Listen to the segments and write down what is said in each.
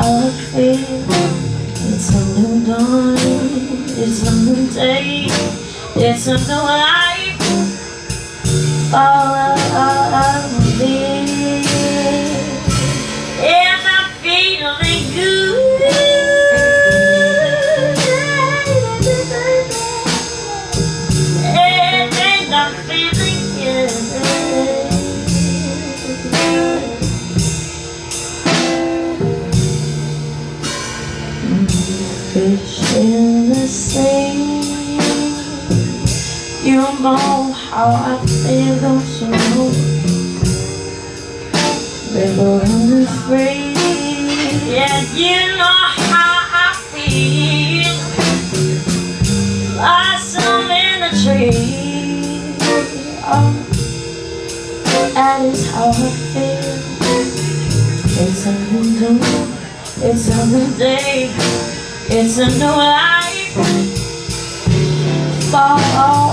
I feel It's a new dawn, it's a new day It's a new life. All fish in the sea You know how I feel, don't you know? River running free Yeah, you know how I feel. Blossom in the tree Oh, that is how I feel. It's a new it's a new day it's a new life. Fall on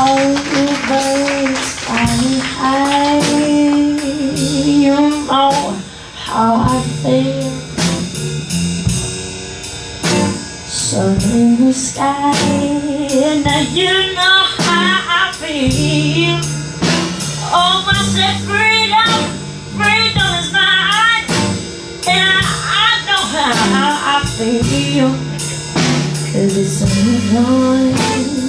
The birds flying high You know how I feel Sun in the sky now you know how I feel Oh, I said freedom Freedom is mine And I know how I feel Cause it's new dawn,